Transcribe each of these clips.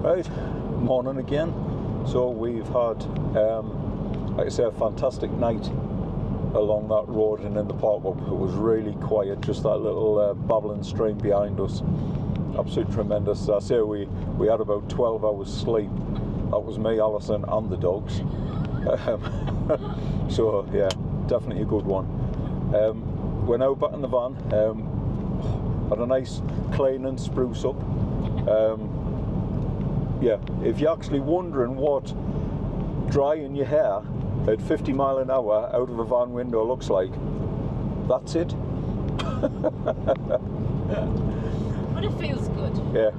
Right, morning again. So we've had, um, like I say, a fantastic night along that road and in the park. It was really quiet, just that little uh, babbling stream behind us. Absolutely tremendous. I say we, we had about 12 hours sleep. That was me, Alison, and the dogs. Um, so yeah, definitely a good one. Um, we're now back in the van. Um, had a nice clean and spruce up. Um, yeah, if you're actually wondering what drying your hair at 50 mile an hour out of a van window looks like, that's it. But it feels good. Yeah.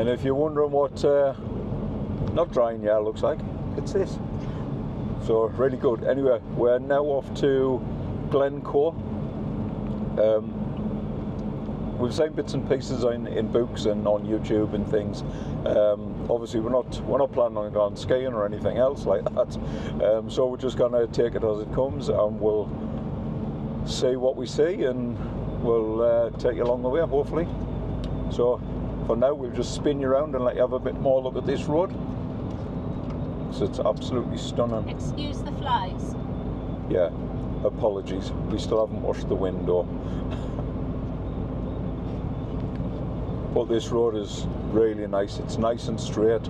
And if you're wondering what uh, not drying your hair looks like, it's this. So really good. Anyway, we're now off to Glencoe. Um, we've seen bits and pieces in, in books and on YouTube and things. Um, obviously, we're not we're not planning on going skiing or anything else like that. Um, so we're just going to take it as it comes, and we'll see what we see, and we'll uh, take you along the way, hopefully. So for now, we'll just spin you around and let you have a bit more look at this road. So it's absolutely stunning. Excuse the flies. Yeah, apologies. We still haven't washed the window. but this road is really nice. It's nice and straight.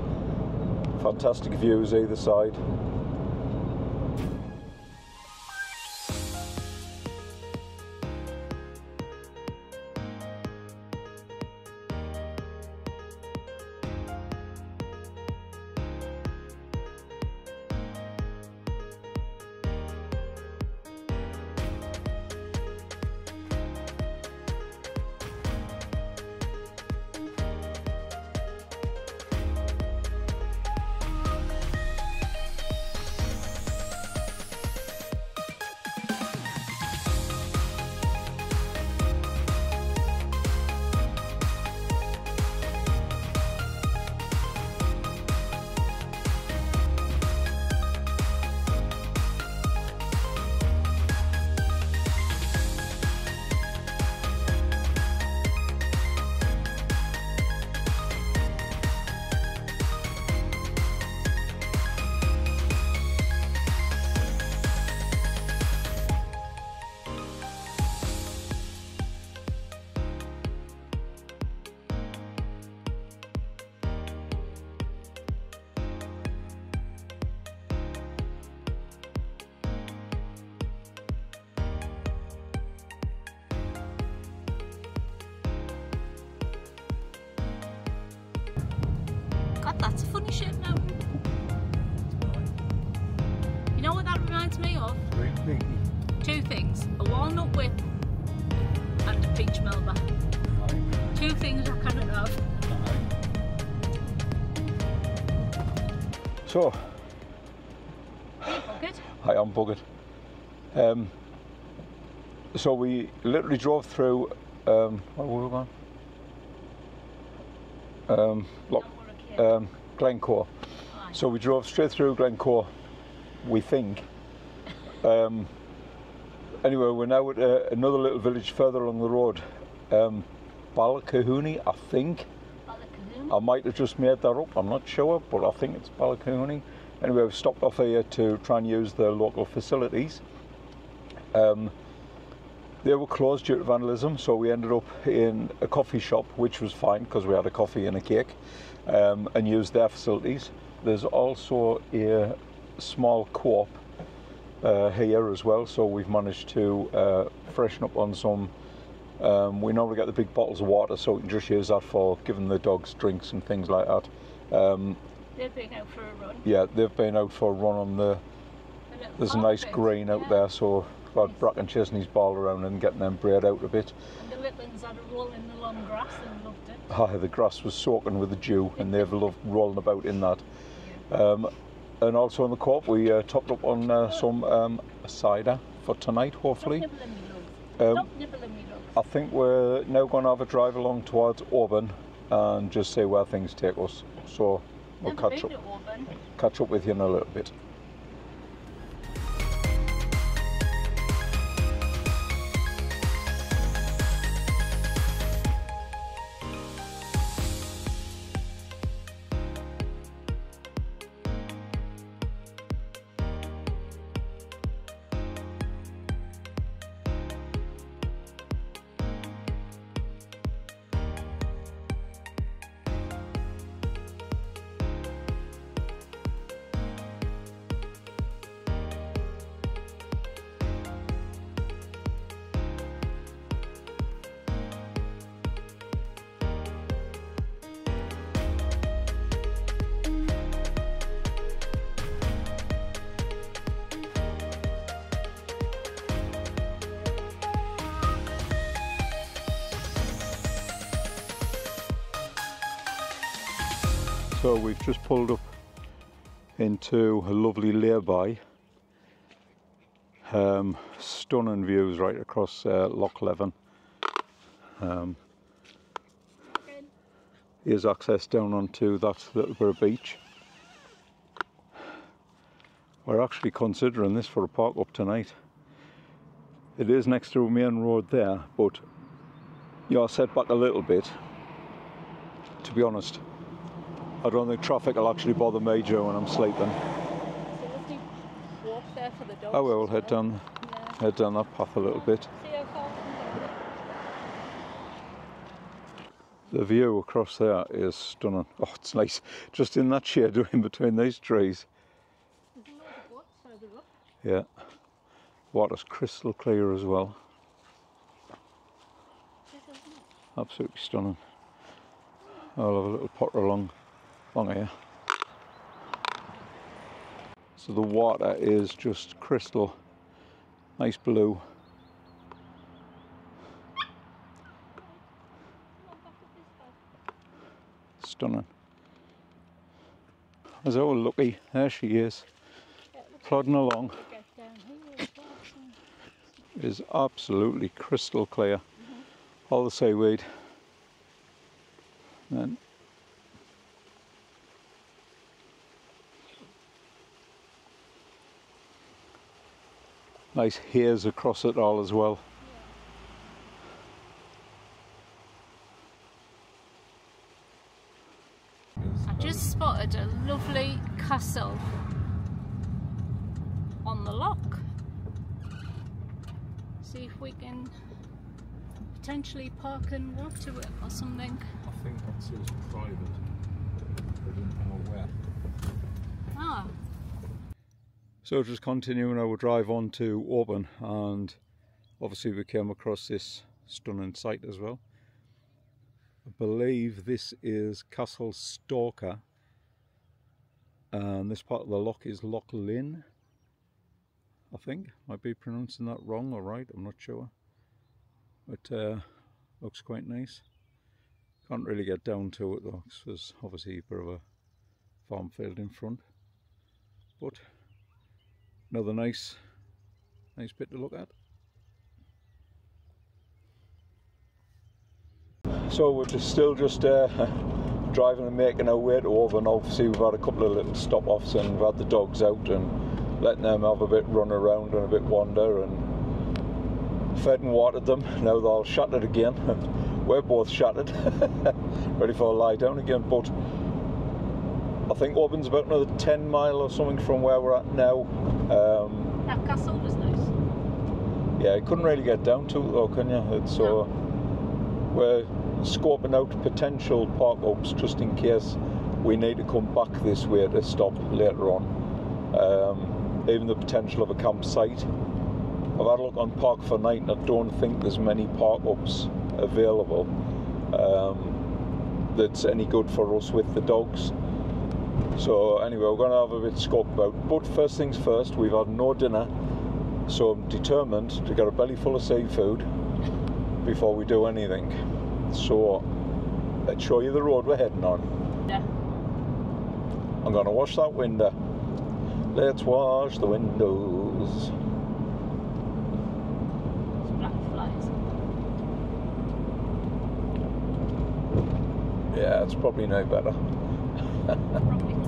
Fantastic views either side. That's a funny shape now. You know what that reminds me of? Two things. A walnut whip and a peach melba. Two things I cannot have. So, Good? I am buggered. Um, so we literally drove through. Um, where were we going? Um, Lock, um, Glencoe. So we drove straight through Glencoe, we think. Um, anyway, we're now at uh, another little village further along the road. Um, Ballacahoonie, I think. I might have just made that up, I'm not sure, but I think it's Balakahuni. Anyway, we've stopped off here to try and use the local facilities. Um, they were closed due to vandalism, so we ended up in a coffee shop, which was fine because we had a coffee and a cake, um, and used their facilities. There's also a small co-op uh, here as well, so we've managed to uh, freshen up on some. Um, we normally get the big bottles of water, so we can just use that for giving the dogs drinks and things like that. Um, They've been out for a run. yeah, they've been out for a run on the. There's a nice green out yeah. there, so about Bracken chasing his ball around and getting them braid out a bit. And the little ones had a roll in the long grass and loved it. Ah, the grass was soaking with the dew, and they've loved rolling about in that. Um, and also on the co-op, we uh, topped up on uh, some um, cider for tonight, hopefully. Stop nibbling me, love. Um, Stop nibbling me, love. I think we're now going to have a drive along towards Oban and just see where things take us. So we'll catch up, catch up with you in a little bit. So we've just pulled up into a lovely lay-by. Um, stunning views right across uh, Loch Leven. Um, here's access down onto that little bit of beach. We're actually considering this for a park up tonight. It is next to a main road there, but you're set back a little bit. To be honest, I don't think traffic will actually bother me, Joe, when I'm sleeping. walk there for the dogs. I will head down, Yeah. head down that path a little bit. See how far we can go. The view across there is stunning. Oh, it's nice. Just in that shade in between these trees. There's a load of boats further up. Yeah. Water's crystal clear as well. Yes, isn't it? Absolutely stunning. I'll have a little potter along, along here. So the water is just crystal, nice blue. Stunning. As oh lucky, there she is, it plodding along. so- Is absolutely crystal clear. All the seaweed. And nice haze across it all as well. I just spotted a lovely castle on the lock. See if we can potentially park and walk to it or something. I think that's his private. I don't know where. Ah, So just continuing our drive on to Oban and obviously we came across this stunning site as well. I believe this is Castle Stalker and this part of the loch is Loch Linnhe. I think might be pronouncing that wrong or right, I'm not sure. But uh, looks quite nice. Can't really get down to it though, 'cause there's obviously a bit of a farm field in front. But another nice nice bit to look at. So we're just still just uh, driving and making our way to Oban obviously we've had a couple of little stop offs and we've had the dogs out and letting them have a bit run around and a bit wander and fed and watered them. Now they're all shattered again. We're both shattered. Ready for a lie down again but I think Oban's about another 10 mile or something from where we're at now. Um, that castle was nice. yeah, you couldn't really get down to it though, can you? It's so we're scoping out potential park ups just in case we need to come back this way to stop later on. Um, even the potential of a campsite. I've had a look on Park for Night and I don't think there's many park ups available um, that's any good for us with the dogs. So anyway, we're going to have a bit of scope about. But first things first, we've had no dinner, so I'm determined to get a belly full of seafood before we do anything. So let's show you the road we're heading on. Yeah. I'm going to wash that window. Let's wash the windows. It's black flies. Yeah, it's probably no better. Probably not.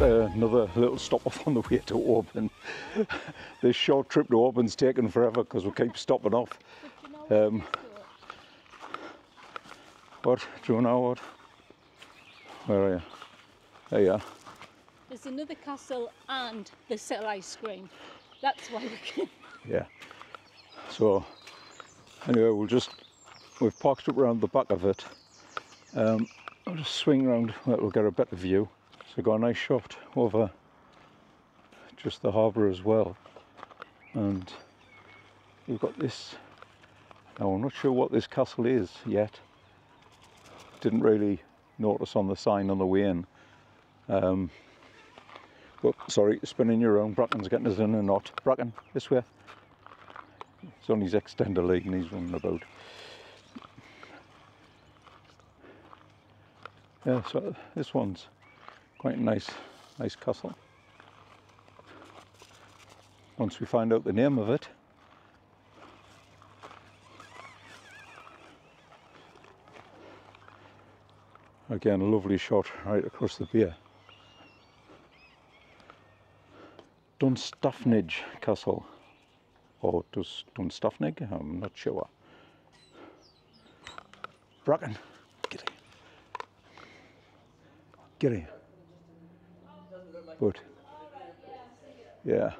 Another little stop off on the way to Oban. this short trip to Oban's taken forever because we keep stopping off. Um, what? Do you know what? Where are you? There you are. There's another castle and they sell ice cream. That's why we came. Yeah. So, anyway, we'll just, we've parked up around the back of it. Um, I'll just swing round, we'll get a better view. So got a nice shot over just the harbour as well. And we've got this, now I'm not sure what this castle is yet. Didn't really notice on the sign on the way in. Um, but sorry, spinning your own. Bracken's getting us in a knot. Bracken, this way. It's on his extender leg and he's running about. Yeah, so this one's quite a nice, nice castle. Once we find out the name of it. Again, a lovely shot right across the pier. Dunstafnage Castle. Or does Dunstafnig? I'm not sure. Bracken, get here. Get here. But, yeah.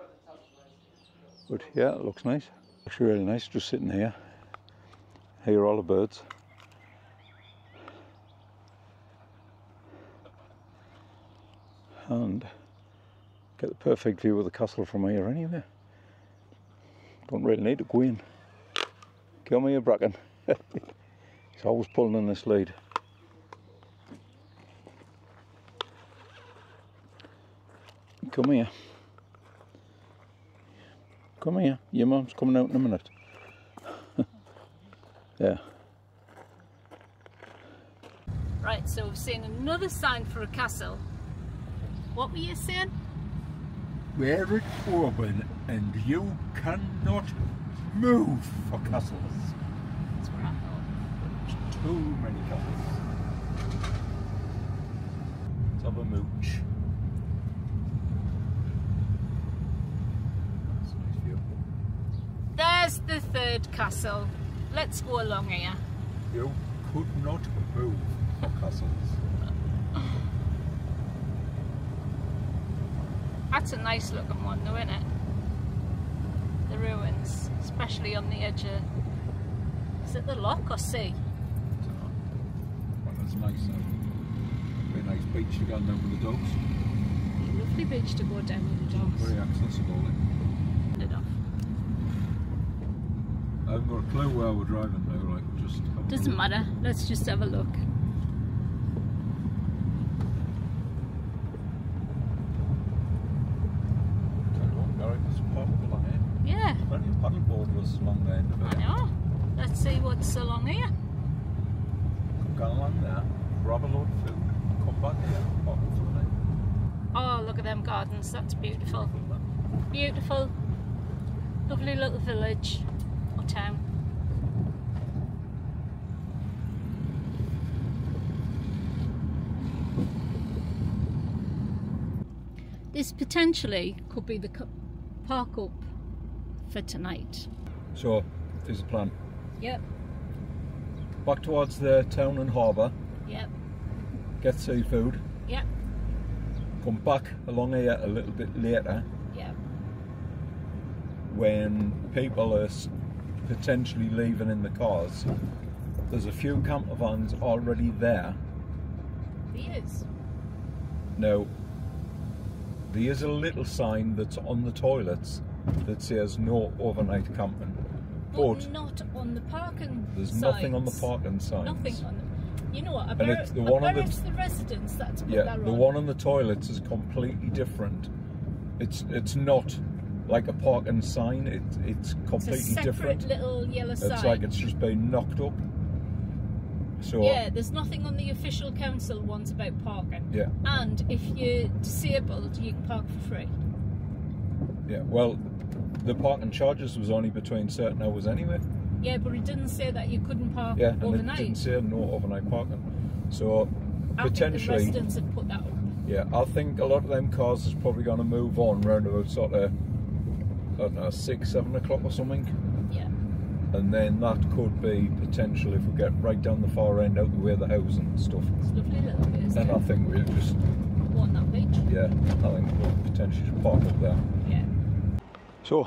But yeah, it looks nice. looks really nice just sitting here. Hear all the birds. And get the perfect view of the castle from here anyway. Don't really need to go in. Come here, Bracken. He's always pulling in this lead. Come here. Come here. Your mum's coming out in a minute. yeah. Right, so we've seen another sign for a castle. What were you saying? We're at Oban and you cannot move for castles. That's where I thought. Too many castles. Let's have a mooch. That's a nice view. There's the third castle. Let's go along here. You could not move for castles. That's a nice looking one though, isn't it? The ruins, especially on the edge of... Is it the lock or sea? Well, that's nice. Uh, very nice beach to go down with the dogs. Lovely beach to go down with the dogs. Very accessible. eh? Turn it off. I haven't got a clue where we're driving now. Like just have a Doesn't matter. Let's just have a look. Tell you what, Gary, there's a park. Yeah, Plenty of paddleboarders along the end of I know. Let's see what's along here. Go along there, grab a load of food, come back here, park it for the. Oh, look at them gardens. That's beautiful. Beautiful. Lovely little village or town. This potentially could be the park up for tonight. So, there's a plan. Yep, Back towards the town and harbour, yep, get seafood, yep, come back along here a little bit later yep. when people are potentially leaving in the cars. There's a few camper vans already there. He No. There is a little sign that's on the toilets that says no overnight camping. But But not on the parking there's nothing on the parking signs. Nothing on them. You know what? I And it's the one on the- the residents that's put Yeah, that the one on the toilets is completely different. It's it's not like a parking sign. It, it's it's a completely separate different. little yellow sign. It's like it's just been knocked up. So uh, Yeah, there's nothing on the official council ones about parking. yeah, And if you're disabled, you can park for free. yeah. Well, the parking charges was only between certain hours anyway. Yeah, but it didn't say that you couldn't park Yeah, and it didn't say no overnight parking. So I think the potentially, residents have put that up. Yeah, I think a lot of them cars is probably going to move on round about sort of, I don't know, six, seven o'clock or something. Yeah. And then that could be potential if we get right down the far end out the way of the house and stuff. It's lovely little bit, isn't Then I think we'll just, Want that beach? yeah, I think we'll potentially just park up there. Yeah. So,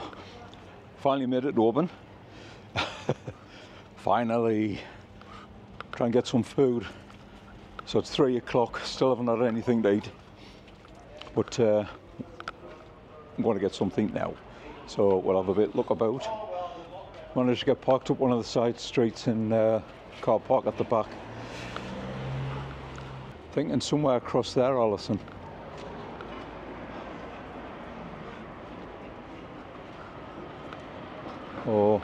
finally made it to Oban. finally, try and get some food. So it's three o'clock, still haven't had anything to eat. But uh, I'm going to get something now. So we'll have a bit look about. Managed to get parked up one of the side streets in uh, car park at the back. Thinking somewhere across there, Alison. or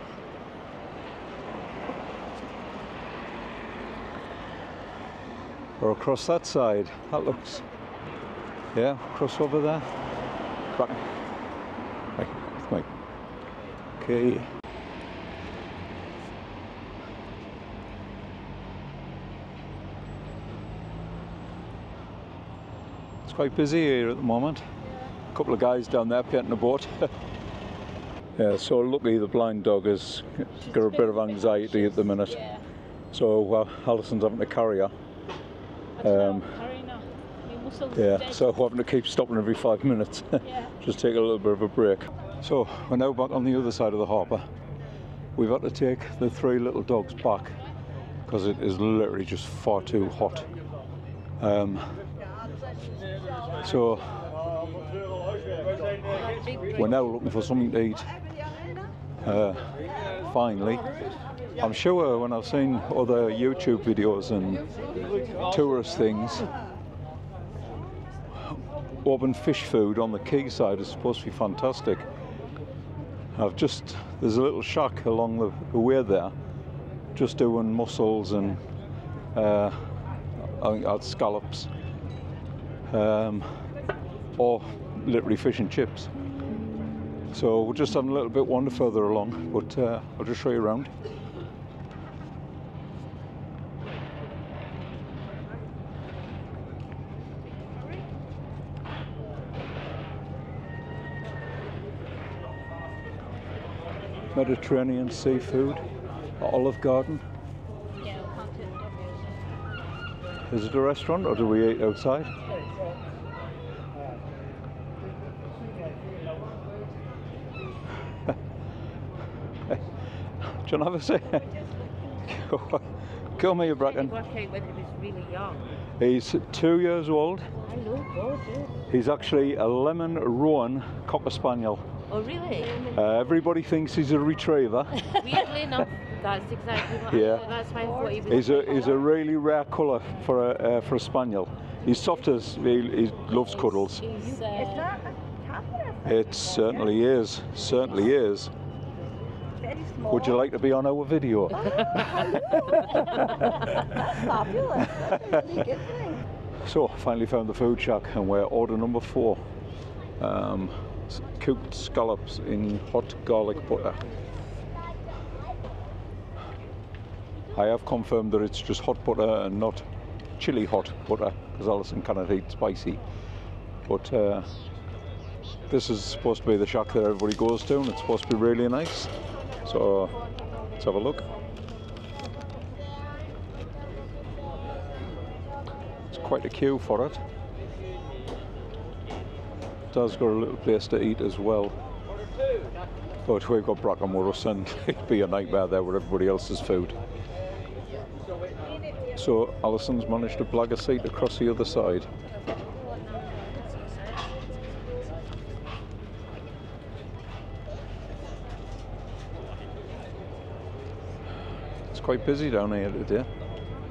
or across that side. That looks yeah, across over there. Right. It's quite busy here at the moment. A couple of guys down there painting a boat. Yeah, so luckily the blind dog has got a bit of anxiety at the minute. Yeah. So uh, Alison's having to carry her. Um, Carrying her. Your muscles yeah, so having to keep stopping every five minutes. Just take a little bit of a break. So we're now back on the other side of the harbour. We've had to take the three little dogs back because it is literally just far too hot. Um, so we're now looking for something to eat. Uh, finally, I'm sure when I've seen other YouTube videos and tourist things, Oban fish food on the quayside is supposed to be fantastic. I've just there's a little shack along the, way there, just doing mussels and uh, I think that's scallops, um, or literally fish and chips. So we're just having a little bit wander further along, but uh, I'll just show you around. Mediterranean seafood, Olive Garden. Yeah, we can't take the dog outside. Is it a restaurant or do we eat outside? Do you want to have a say? Come here, Bracken. Work he was really young. He's two years old. I know, gorgeous. He's actually a lemon roan cocker spaniel. Oh, really? Uh, everybody thinks he's a retriever. Weirdly enough, that's exactly what Yeah. I That's why I thought he was. He's a he's a really rare colour for a uh, for a spaniel. He's soft as he, he loves cuddles. He's, uh, It certainly is. Certainly is. Would you like to be on our video? So, finally found the food shack and we're order number four. Um, s- cooked scallops in hot garlic butter. I have confirmed that it's just hot butter and not chili hot butter because Alison cannot eat spicy. But uh, this is supposed to be the shack that everybody goes to and it's supposed to be really nice. So let's have a look. It's quite a queue for it. Does got a little place to eat as well. But we've got with and it'd be a nightmare there with everybody else's food. So Alison's managed to blag a seat across the other side. It's quite busy down here today.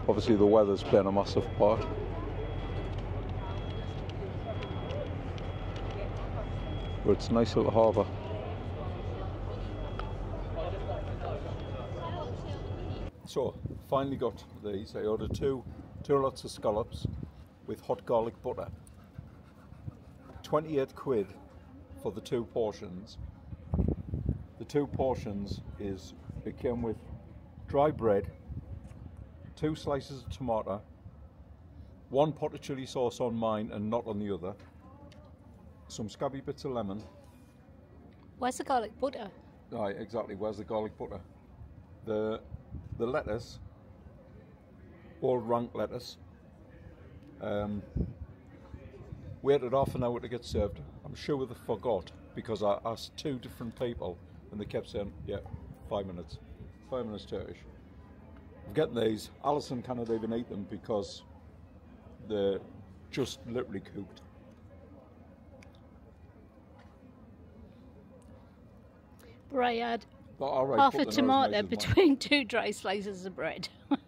Obviously the weather's playing a massive part. It's a nice little harbour. So, finally got these. I ordered two, two lots of scallops with hot garlic butter. 28 quid for the two portions. The two portions is it came with dry bread, two slices of tomato, one pot of chili sauce on mine and not on the other. Some scabby bits of lemon. Where's the garlic butter? Right, exactly. Where's the garlic butter? The the lettuce, all rank lettuce. Um, waited half an hour to get served. I'm sure they forgot because I asked two different people and they kept saying, "Yeah, five minutes, five minutes Turkish." I'm getting these. Alison cannot even eat them because they're just literally cooked. But I had But all right, half a tomato between two dry slices of bread.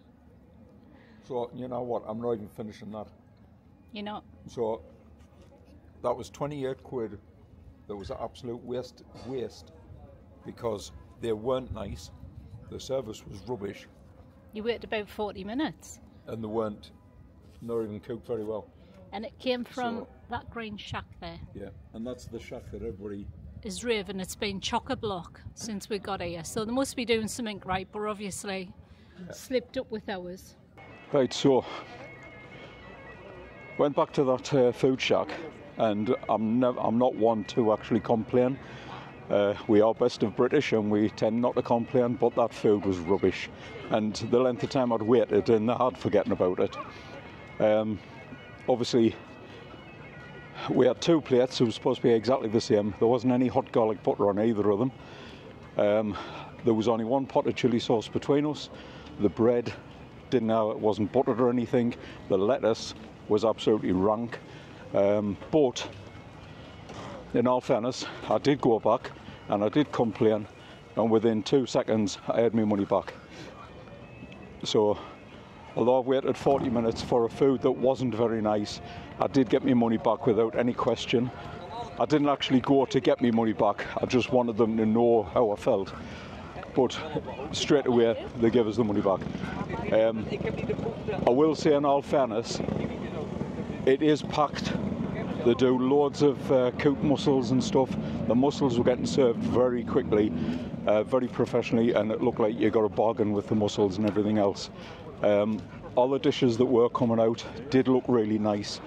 So you know what? I'm not even finishing that. you know, So that was 28 quid. That was an absolute waste, waste, because they weren't nice. The service was rubbish, you waited about 40 minutes. and they weren't not even cooked very well. And it came from So- that green shack there. Yeah, and that's the shack that everybody. Is Raven. It's been chock a block since we got here. So they must be doing something right, but obviously slipped up with ours. Right, so went back to that uh, food shack, and I'm nev- I'm not one to actually complain. Uh, we are best of British, and we tend not to complain. But that food was rubbish, and the length of time I'd waited, and I had forgotten about it. Um, obviously, we had two plates. It was supposed to be exactly the same. There wasn't any hot garlic butter on either of them. Um, there was only one pot of chili sauce between us. The bread didn't know it wasn't buttered or anything. The lettuce was absolutely rank. Um, but in all fairness, I did go back and I did complain, and within two seconds, I had my money back. So, although I've waited 40 minutes for a food that wasn't very nice, I did get my money back without any question. I didn't actually go to get my money back, I just wanted them to know how I felt. But straight away, they gave us the money back. Um, I will say, in all fairness, it is packed. They do loads of uh, mussels and stuff. The mussels were getting served very quickly, uh, very professionally, and it looked like you got a bargain with the mussels and everything else. Um, all the dishes that were coming out did look really nice.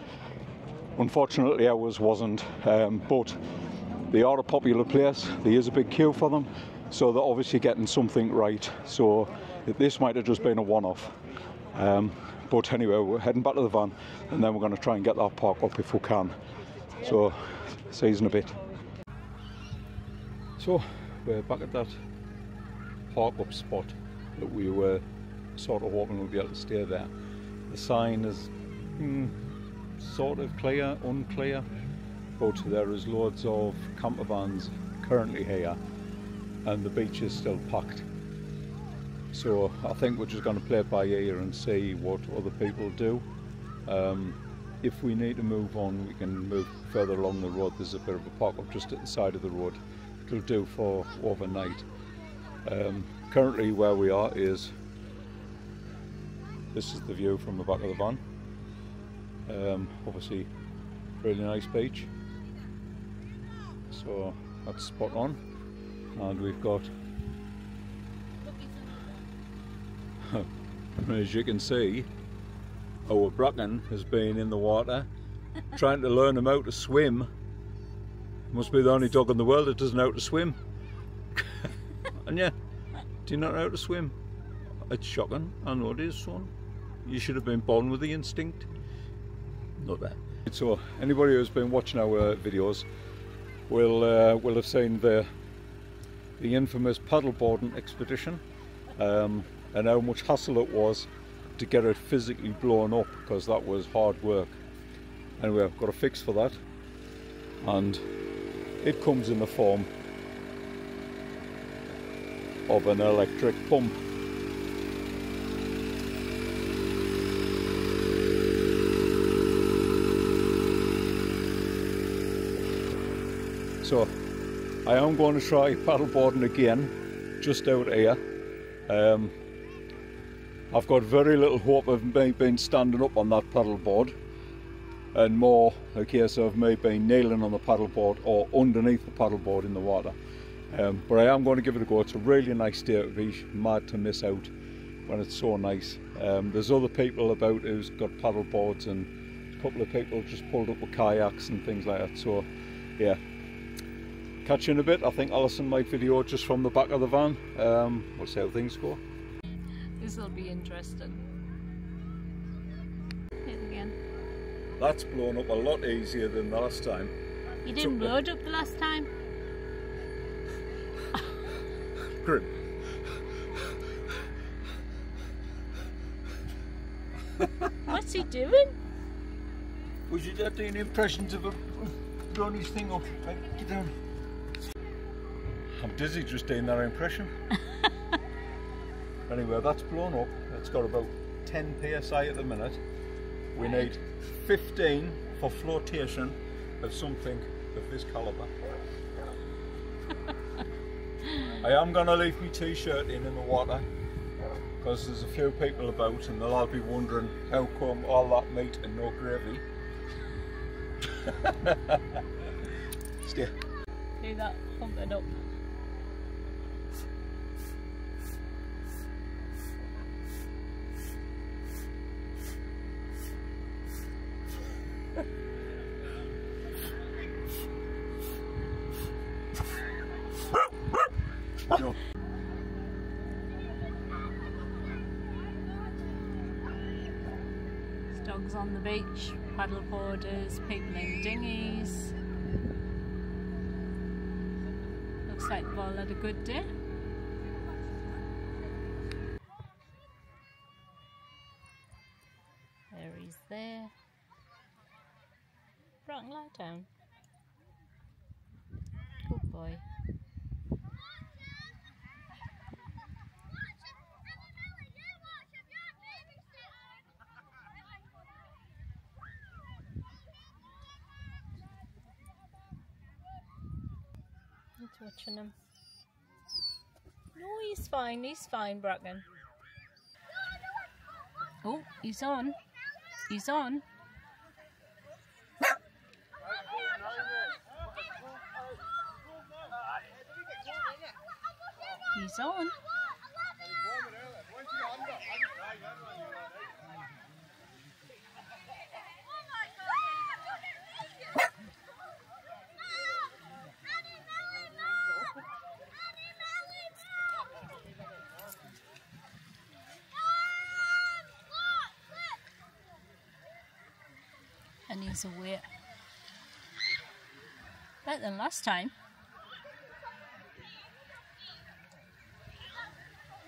Unfortunately, ours wasn't, um, but they are a popular place. There is a big queue for them, so they're obviously getting something right. So this might have just been a one-off. Um, but anyway, we're heading back to the van, and then we're going to try and get that park up if we can. So, in a bit. So, we're back at that park up spot that we were sort of hoping we'd be able to stay there. The sign is mm, sort of clear, unclear, but there is loads of camper vans currently here, and the beach is still packed. So I think we're just going to play it by ear and see what other people do. Um, if we need to move on, we can move further along the road. There's a bit of a park up just at the side of the road. It'll do for overnight. Um, currently, where we are is this is the view from the back of the van. Um, obviously, really nice beach. So that's spot on. And we've got As you can see, our Bracken has been in the water trying to learn him how to swim. Must be the only dog in the world that doesn't know how to swim. and yeah, do you not know how to swim? It's shocking. I know it is, son. You should have been born with the instinct. Not that. So, anybody who's been watching our videos will uh, will have seen the the infamous paddleboarding expedition. Um, and how much hassle it was to get it physically blown up because that was hard work. Anyway, I've got a fix for that, and it comes in the form of an electric pump. So, I am going to try paddleboarding again, just out here. Um, I've got very little hope of me being standing up on that paddleboard and more a case of me being kneeling on the paddleboard or underneath the paddleboard in the water. Um, but I am going to give it a go. It's a really nice day. It would be mad to miss out. when it's so nice. Um, there's other people about who's got paddleboards and a couple of people just pulled up with kayaks and things like that. So yeah, catch you in a bit. I think Alison might video just from the back of the van. Um, we'll see how things go. This will be interesting. Hit again. That's blown up a lot easier than the last time. You didn't blow it up the last time. Grim. What's he doing? Was you that doing impressions of a blowing his thing up? Right, get down. I'm dizzy just doing that impression. anyway, that's blown up. It's got about 10 psi at the minute. We need 15 for flotation of something of this calibre. I am going to leave my t-shirt in in the water because there's a few people about and they'll all be wondering how come all that meat and no gravy. Stay. Do that, pump it up. Watching him. No, he's fine. He's fine, Bracken. Oh, he's on. He's on. He's on. He's aware. Better than last time.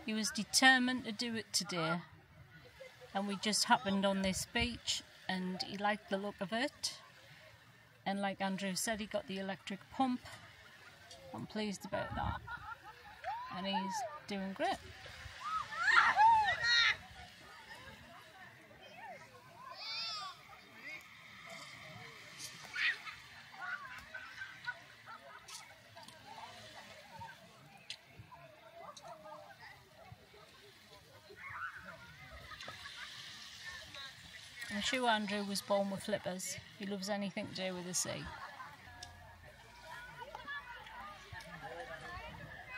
He was determined to do it today. And we just happened on this beach and he liked the look of it. And like Andrew said, he got the electric pump. I'm pleased about that. And he's doing great. I'm Andrew was born with flippers. He loves anything to do with the sea.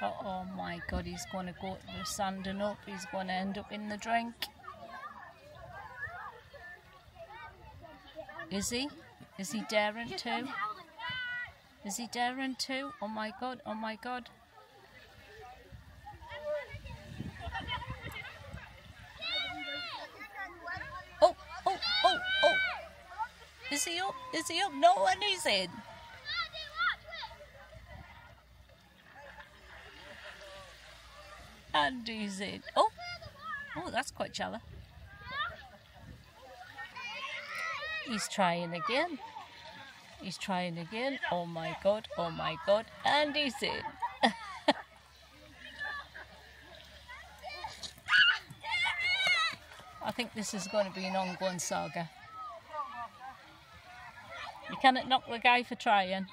Oh, oh my god, he's going to go to the sand and up. He's going to end up in the drink. Is he? Is he daring too? Is he daring too? Oh my god, oh my god. Oh, oh, oh, oh. Is he up? Is he up? No one is in. Andy's in. Oh, oh, that's quite shallow. He's trying again. He's trying again. Oh my god, oh my god. Andy's in. I think this is going to be an ongoing saga. You cannot knock the guy for trying.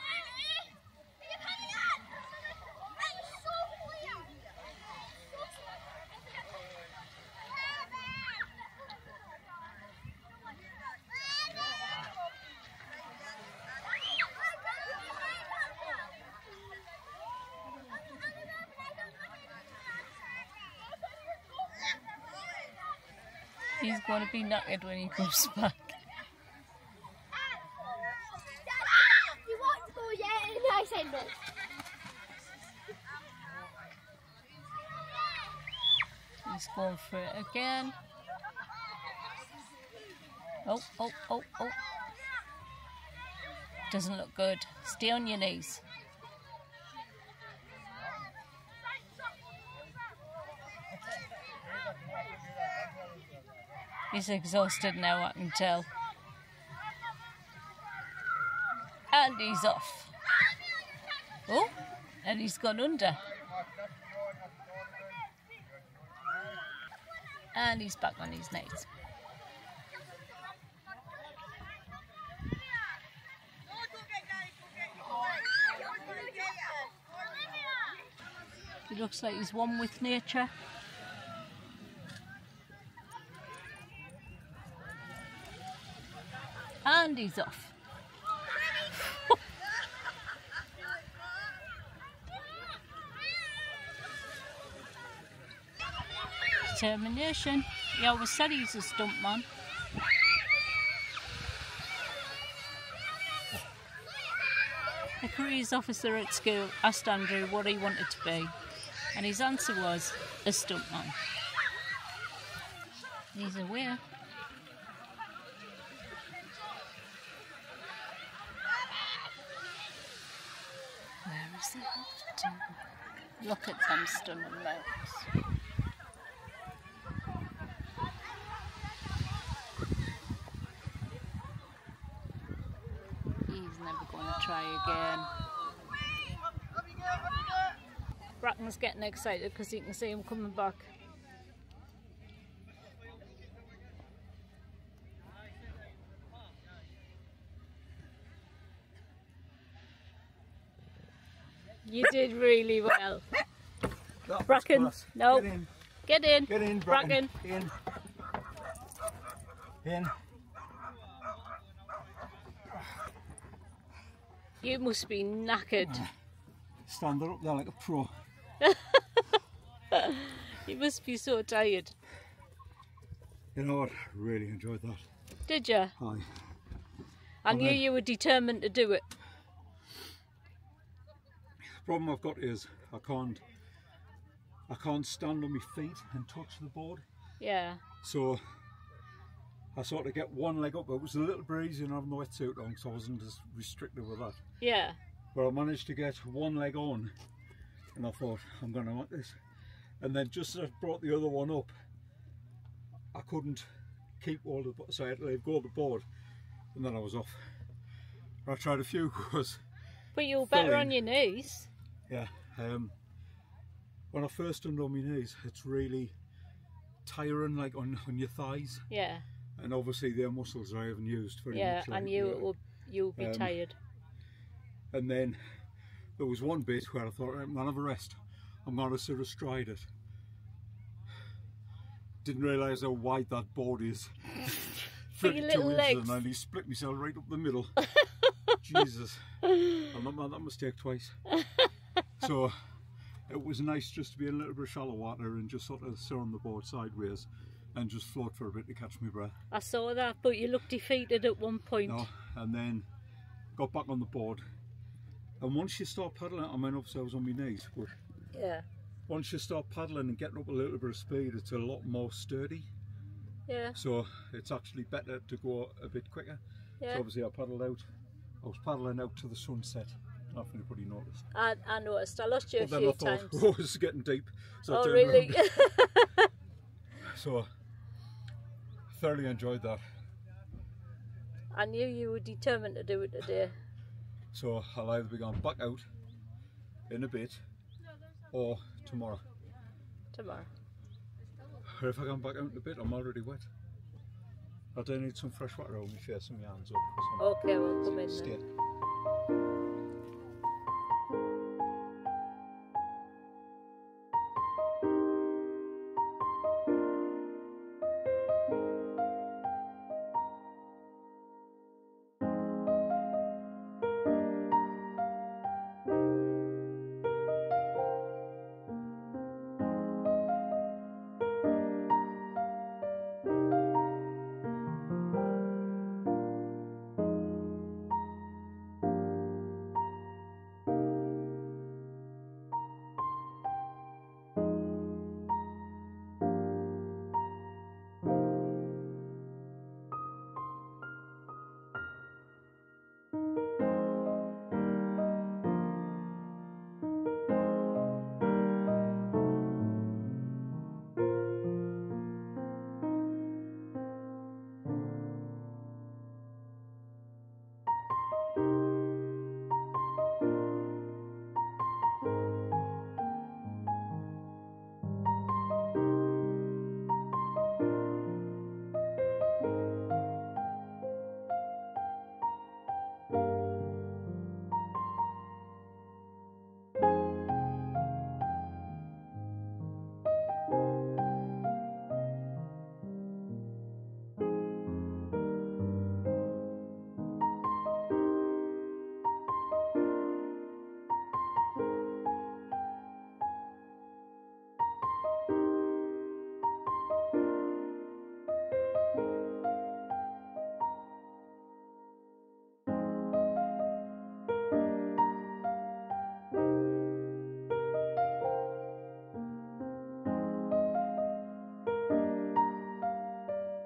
He's going to be knackered when he comes back. He's going for it again. Oh, oh, oh, oh. Doesn't look good. Stay on your knees. He's exhausted now, I can tell. And he's off. Oh, and he's gone under. And he's back on his knees. He looks like he's one with nature. And he's off. Determination. He always said he's a stuntman. A careers officer at school asked Andrew what he wanted to be, and his answer was a stuntman. He's aware. Where is it off? Look at them stunning mounts. He's never going to try again. Bracken's getting excited because he can see him coming back. You did really well. Bracken, no. Get in. Get in. Get in, Bracken. Bracken. In. In. You must be knackered. Ah, stand her up there like a pro. You must be so tired. You know what? Really enjoyed that. Did you? Aye. I knew Okay. you were determined to do it. The problem I've got is I can't I can't stand on my feet and touch the board. Yeah. So I sort of get one leg up. But it was a little breezy and having the wetsuit on, so I wasn't as restricted with that. Yeah. But I managed to get one leg on, and I thought I'm going to want this. And then just as I brought the other one up, I couldn't keep all the so I had to leave, go of the board, and then I was off. I tried a few because But you're better on your knees. yeah, um, when I first stood on my knees, it's really tiring, like on on your thighs, Yeah. And obviously their muscles I haven't used very Yeah. much. I like, knew you it you would be Um, tired. And then there was one bit where I thought, I'm gonna have a rest. I'm gonna sort of stride it. Didn't realise how wide that board is. For your little legs. And I nearly split myself right up the middle. Jesus. I'll not make that mistake twice. So it was nice just to be in a little bit of shallow water and just sort of sit on the board sideways and just float for a bit to catch my breath. I saw that, but you looked defeated at one point. No, and then got back on the board. And once you start paddling, I mean, obviously I was on my knees, but Yeah. once you start paddling and getting up a little bit of speed, it's a lot more sturdy. Yeah. So it's actually better to go a bit quicker. Yeah. So obviously I paddled out. I was paddling out to the sunset. I don't know if anybody noticed. I, I noticed. I lost you a But then few I thought, times. oh, is getting deep. So Oh, really? So thoroughly enjoyed that. I knew you were determined to do it today. So I'll either be going back out in a bit or tomorrow. Tomorrow. Or if I come back out in a bit, I'm already wet. I do need some fresh water on my face my hands up. Okay, we'll come in then.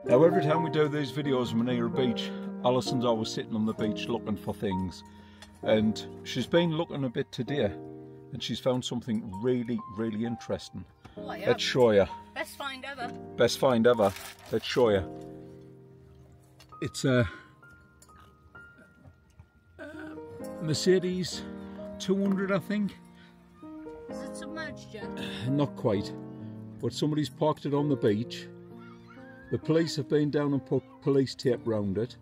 Now every time we do these videos from near a beach, Alison's always sitting on the beach looking for things. And she's been looking a bit today and she's found something really, really interesting. Oh, I Let's show you. Best find ever. Best find ever. Let's show you. It's a, a Mercedes 200 I think. Is it submerged yet? Not quite. But somebody's parked it on the beach. The police have been down and put police tape round it.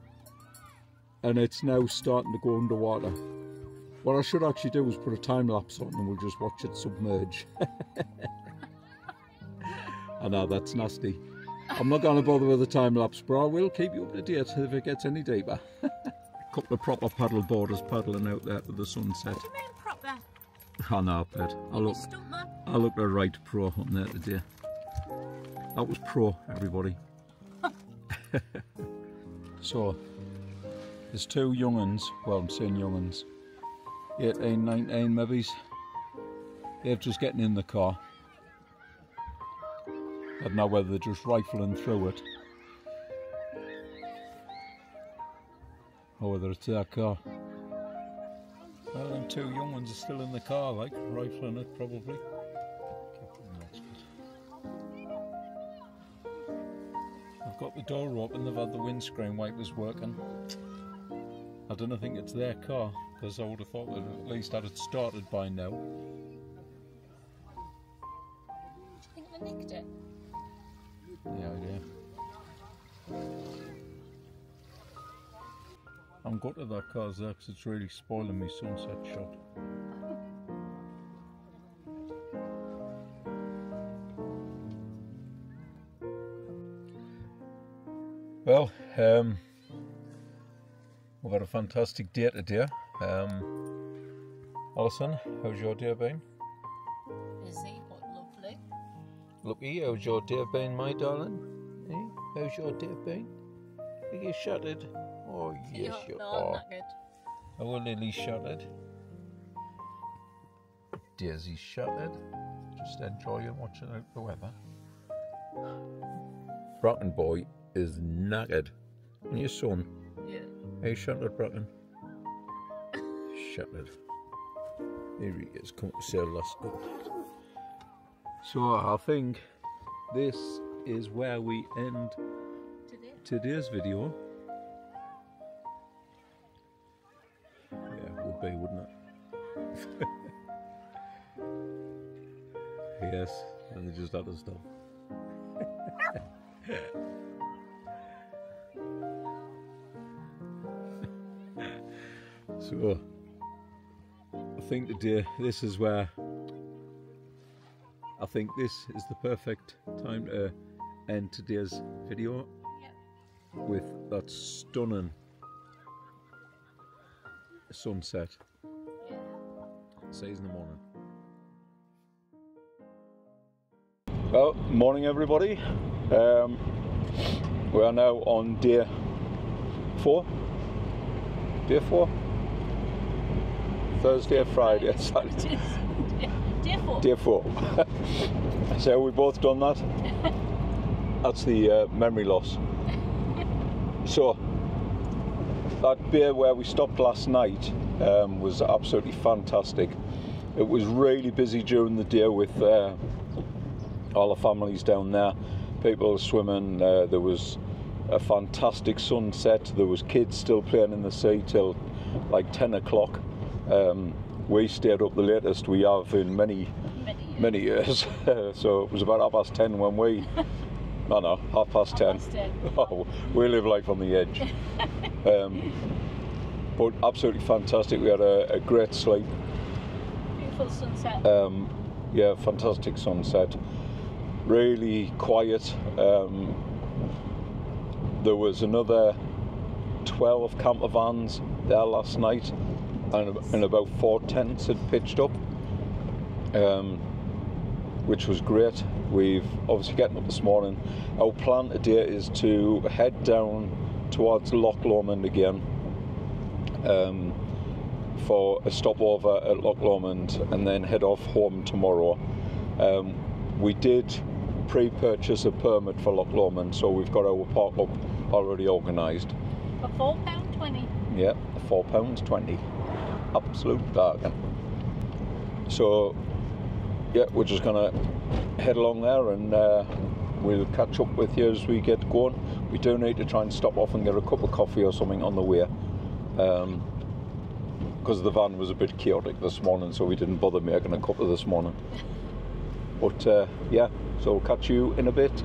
And it's now starting to go underwater. What I should actually do is put a time lapse on and we'll just watch it submerge. I know that's nasty. I'm not going to bother with the time lapse, but I will keep you up to date if it gets any deeper. a Couple of proper paddle boarders paddling out there to the sunset. What do you mean proper? I know, Pet. I look, I looked a right pro on there today. That was pro, everybody. so, there's two younguns, well, I'm saying younguns, 18, 19 maybe. They're just getting in the car. I don't know whether they're just rifling through it. Or whether it's their car. Well, them two young ones are still in the car, like, rifling it probably. Door open, they've had the windscreen wipers working. I don't think it's their car, because I would have thought that at least had it started by now. I think they nicked it. Yeah, idea. I'm gutted that car's there because it's really spoiling me sunset shot. Well, um, we've had a fantastic day today. Um, Alison, how's your day been? Busy but lovely. Lucky, how's your day been, my darling? Eh? How's your day been? Are you shattered? Oh, yes, Yeah, you no, are. not good. Oh, Lily shattered. Daisy shattered. Just enjoying watching out the weather. Broughton boy is knackered. And your son, Yeah. hey, shattered Broughton. shattered. Here he is, come to last good night. So I think this is where we end Today. today's video. Yeah, would be, wouldn't it? yes, and they just had to stop. so, I think today this is where I think this is the perfect time to end today's video with that stunning sunset. See you in the morning. Well, morning everybody. Um, we are now on day four. Day four? Thursday, Friday, Saturday. Dear four. Day four. so we both done that. That's the uh, memory loss. So that beer where we stopped last night um, was absolutely fantastic. It was really busy during the day with uh, all the families down there. People swimming. Uh, there was a fantastic sunset. There was kids still playing in the sea till like 10 o'clock. Um, we stayed up the latest we have in many Many years. so it was about half past 10 when we. No, no, half past 10. past 10. Oh, we live life on the edge. um, but absolutely fantastic. We had a, a great sleep. Beautiful sunset. Um, yeah, fantastic sunset. Really quiet. Um, there was another 12 camper vans there last night, and, and about four tents had pitched up, um, which was great. We've obviously getting up this morning. Our plan today is to head down towards Loch Lomond again. Um, for a stopover at Loch Lomond and then head off home tomorrow. Um, we did pre-purchase a permit for Loch Lomond, so we've got our park up already organised. For four pound twenty. Yeah, four pounds twenty. Absolute bargain. So, yeah, we're just gonna head along there and uh, we'll catch up with you as we get going. We do need to try and stop off and get a cup of coffee or something on the way. Um, because the van was a bit chaotic this morning, so we didn't bother making a cuppa this morning. But uh, yeah, so we'll catch you in a bit.